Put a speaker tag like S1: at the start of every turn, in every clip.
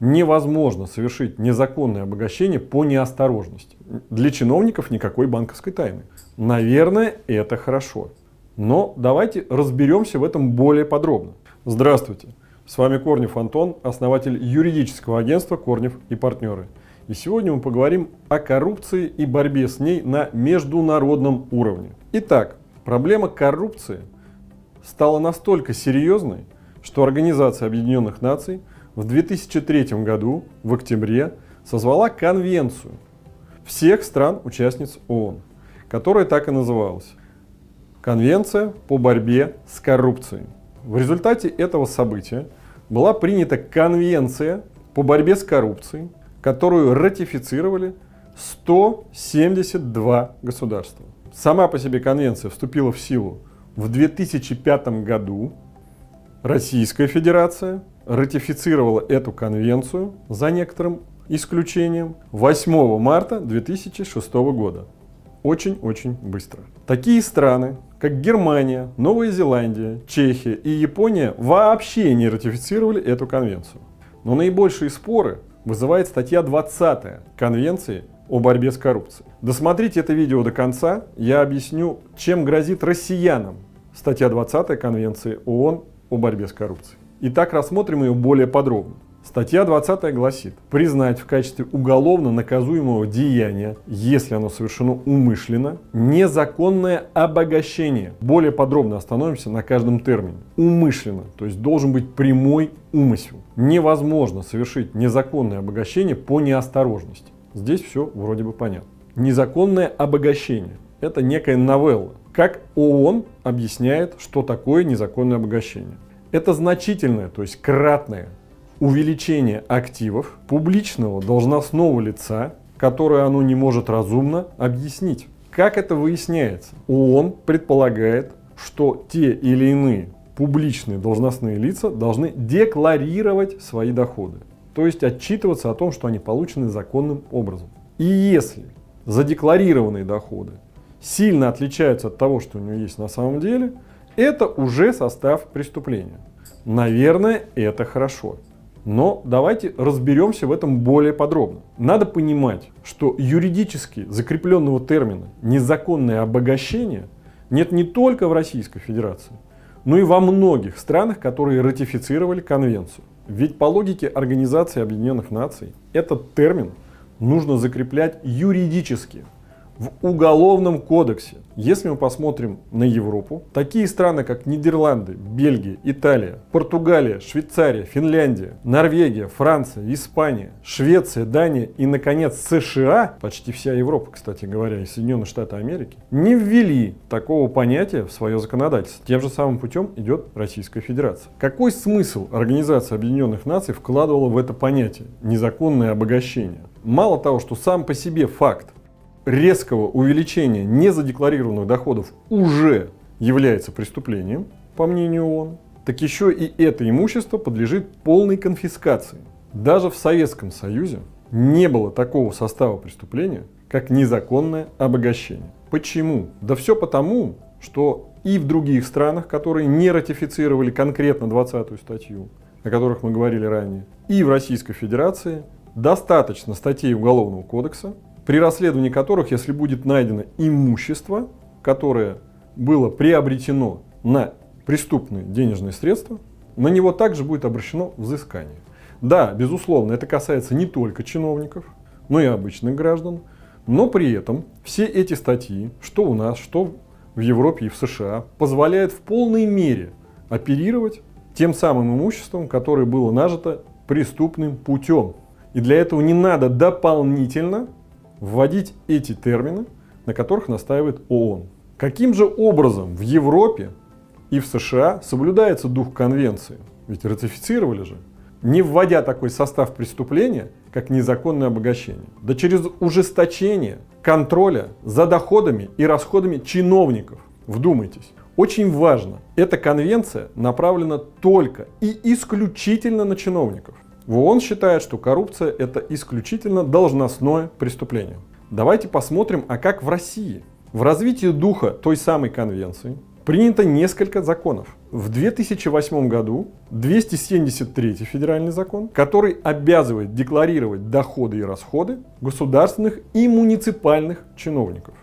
S1: Невозможно совершить незаконное обогащение по неосторожности. Для чиновников никакой банковской тайны. Наверное, это хорошо. Но давайте разберемся в этом более подробно. Здравствуйте. С вами Корнев Антон, основатель юридического агентства Корнев и партнеры. И сегодня мы поговорим о коррупции и борьбе с ней на международном уровне. Итак, проблема коррупции стала настолько серьезной, что Организация Объединенных Наций в 2003 году, в октябре, созвала конвенцию всех стран-участниц ООН, которая так и называлась Конвенция по борьбе с коррупцией. В результате этого события была принята Конвенция по борьбе с коррупцией, которую ратифицировали 172 государства. Сама по себе конвенция вступила в силу в 2005 году. Российская Федерация ратифицировала эту конвенцию за некоторым исключением 8 марта 2006 года. Очень-очень быстро. Такие страны, как Германия, Новая Зеландия, Чехия и Япония вообще не ратифицировали эту конвенцию. Но наибольшие споры вызывает статья 20 Конвенции о борьбе с коррупцией. Досмотрите это видео до конца, я объясню, чем грозит россиянам статья 20 Конвенции ООН о борьбе с коррупцией. Итак, рассмотрим ее более подробно. Статья 20 гласит, признать в качестве уголовно наказуемого деяния, если оно совершено умышленно, незаконное обогащение. Более подробно остановимся на каждом термине. Умышленно, то есть должен быть прямой умысел. Невозможно совершить незаконное обогащение по неосторожности. Здесь все вроде бы понятно. Незаконное обогащение – это некая новелла. Как ООН объясняет, что такое незаконное обогащение? Это значительное, то есть кратное увеличение активов публичного должностного лица, которое оно не может разумно объяснить. Как это выясняется? ООН предполагает, что те или иные публичные должностные лица должны декларировать свои доходы. То есть отчитываться о том, что они получены законным образом. И если задекларированные доходы сильно отличаются от того, что у него есть на самом деле, это уже состав преступления. Наверное, это хорошо. Но давайте разберемся в этом более подробно. Надо понимать, что юридически закрепленного термина «незаконное обогащение» нет не только в Российской Федерации, но и во многих странах, которые ратифицировали конвенцию. Ведь по логике Организации Объединенных Наций этот термин нужно закреплять юридически в Уголовном кодексе. Если мы посмотрим на Европу, такие страны, как Нидерланды, Бельгия, Италия, Португалия, Швейцария, Финляндия, Норвегия, Франция, Испания, Швеция, Дания и, наконец, США, почти вся Европа, кстати говоря, и Соединенные Штаты Америки, не ввели такого понятия в свое законодательство. Тем же самым путем идет Российская Федерация. Какой смысл Организация Объединенных Наций вкладывала в это понятие незаконное обогащение? Мало того, что сам по себе факт резкого увеличения незадекларированных доходов уже является преступлением, по мнению ООН, так еще и это имущество подлежит полной конфискации. Даже в Советском Союзе не было такого состава преступления, как незаконное обогащение. Почему? Да все потому, что и в других странах, которые не ратифицировали конкретно 20-ю статью, о которых мы говорили ранее, и в Российской Федерации достаточно статей Уголовного кодекса, при расследовании которых, если будет найдено имущество, которое было приобретено на преступные денежные средства, на него также будет обращено взыскание. Да, безусловно, это касается не только чиновников, но и обычных граждан, но при этом все эти статьи, что у нас, что в Европе и в США, позволяют в полной мере оперировать тем самым имуществом, которое было нажито преступным путем. И для этого не надо дополнительно вводить эти термины, на которых настаивает ООН. Каким же образом в Европе и в США соблюдается дух конвенции? Ведь ратифицировали же. Не вводя такой состав преступления, как незаконное обогащение. Да через ужесточение контроля за доходами и расходами чиновников. Вдумайтесь. Очень важно, эта конвенция направлена только и исключительно на чиновников. В ООН считают, что коррупция это исключительно должностное преступление. Давайте посмотрим, а как в России. В развитии духа той самой конвенции принято несколько законов. В 2008 году 273 федеральный закон, который обязывает декларировать доходы и расходы государственных и муниципальных чиновников.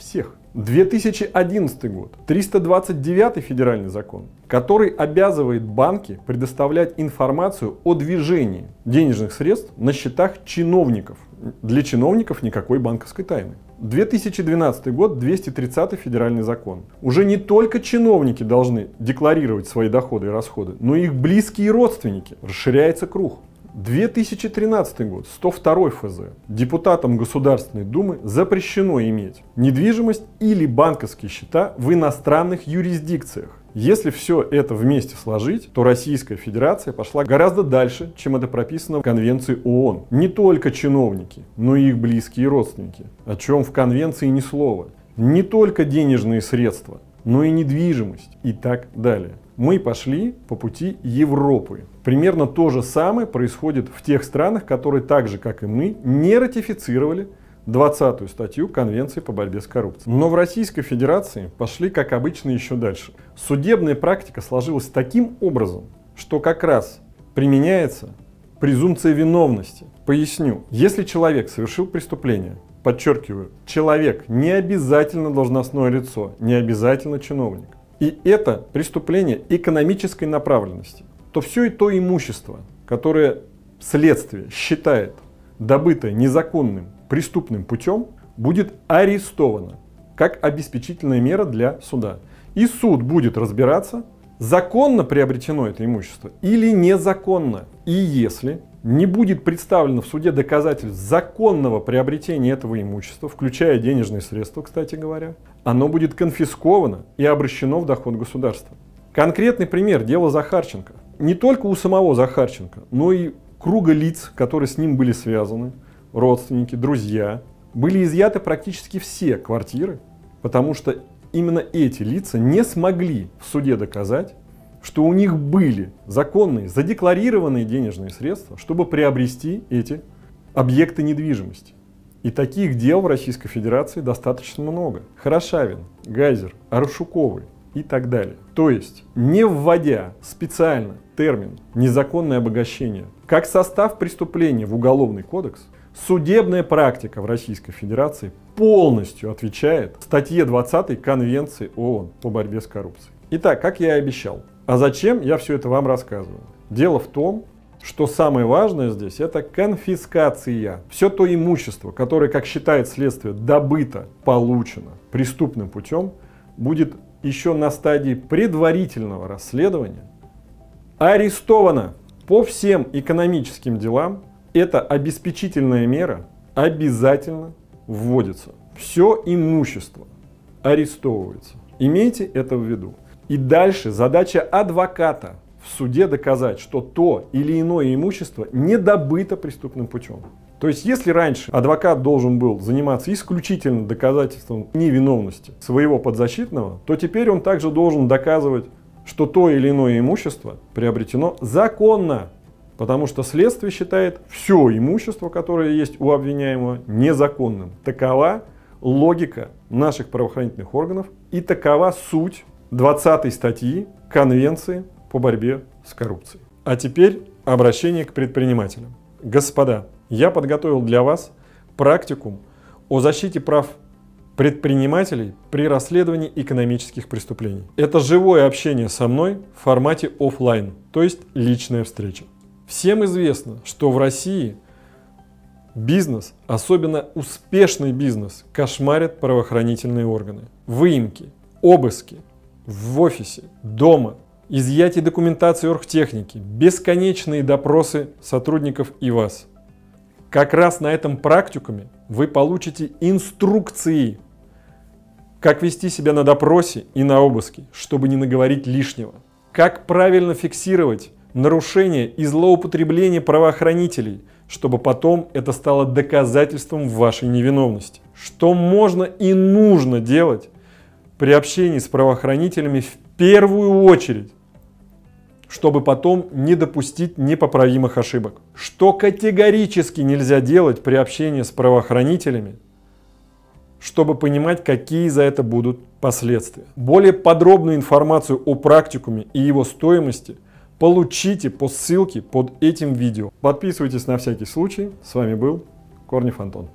S1: Всех. 2011 год. 329 федеральный закон, который обязывает банки предоставлять информацию о движении денежных средств на счетах чиновников. Для чиновников никакой банковской тайны. 2012 год, 230 федеральный закон. Уже не только чиновники должны декларировать свои доходы и расходы, но и их близкие родственники. Расширяется круг. 2013 год, 102 ФЗ. Депутатам Государственной Думы запрещено иметь недвижимость или банковские счета в иностранных юрисдикциях. Если все это вместе сложить, то Российская Федерация пошла гораздо дальше, чем это прописано в Конвенции ООН. Не только чиновники, но и их близкие родственники, о чем в Конвенции ни слова. Не только денежные средства, но и недвижимость и так далее. Мы пошли по пути Европы. Примерно то же самое происходит в тех странах, которые так же, как и мы, не ратифицировали 20-ю статью Конвенции по борьбе с коррупцией. Но в Российской Федерации пошли, как обычно, еще дальше. Судебная практика сложилась таким образом, что как раз применяется презумпция виновности. Поясню. Если человек совершил преступление, подчеркиваю, человек не обязательно должностное лицо, не обязательно чиновник, и это преступление экономической направленности, то все и то имущество, которое следствие считает добытое незаконным преступным путем, будет арестовано как обеспечительная мера для суда. И суд будет разбираться, законно приобретено это имущество или незаконно. И если не будет представлено в суде доказательств законного приобретения этого имущества, включая денежные средства, кстати говоря, оно будет конфисковано и обращено в доход государства. Конкретный пример – дело Захарченко. Не только у самого Захарченко, но и круга лиц, которые с ним были связаны, родственники, друзья, были изъяты практически все квартиры, потому что именно эти лица не смогли в суде доказать, что у них были законные, задекларированные денежные средства, чтобы приобрести эти объекты недвижимости. И таких дел в Российской Федерации достаточно много. Хорошавин, Гайзер, Аршуковый и так далее. То есть, не вводя специально термин «незаконное обогащение» как состав преступления в Уголовный кодекс, судебная практика в Российской Федерации полностью отвечает статье 20 Конвенции ООН по борьбе с коррупцией. Итак, как я и обещал, а зачем я все это вам рассказываю? Дело в том, что самое важное здесь это конфискация. Все то имущество, которое, как считает следствие, добыто, получено преступным путем, будет еще на стадии предварительного расследования арестовано по всем экономическим делам. Эта обеспечительная мера обязательно вводится. Все имущество арестовывается. Имейте это в виду. И дальше задача адвоката в суде доказать, что то или иное имущество не добыто преступным путем. То есть, если раньше адвокат должен был заниматься исключительно доказательством невиновности своего подзащитного, то теперь он также должен доказывать, что то или иное имущество приобретено законно, потому что следствие считает все имущество, которое есть у обвиняемого, незаконным. Такова логика наших правоохранительных органов и такова суть 20 статьи Конвенции по борьбе с коррупцией. А теперь обращение к предпринимателям. Господа, я подготовил для вас практикум о защите прав предпринимателей при расследовании экономических преступлений. Это живое общение со мной в формате офлайн, то есть личная встреча. Всем известно, что в России бизнес, особенно успешный бизнес, кошмарят правоохранительные органы. Выемки, обыски, в офисе, дома, изъятие документации оргтехники, бесконечные допросы сотрудников и вас. Как раз на этом практикуме вы получите инструкции, как вести себя на допросе и на обыске, чтобы не наговорить лишнего. Как правильно фиксировать нарушения и злоупотребление правоохранителей, чтобы потом это стало доказательством вашей невиновности. Что можно и нужно делать, при общении с правоохранителями в первую очередь, чтобы потом не допустить непоправимых ошибок. Что категорически нельзя делать при общении с правоохранителями, чтобы понимать, какие за это будут последствия. Более подробную информацию о практикуме и его стоимости получите по ссылке под этим видео. Подписывайтесь на всякий случай. С вами был Корнев Антон.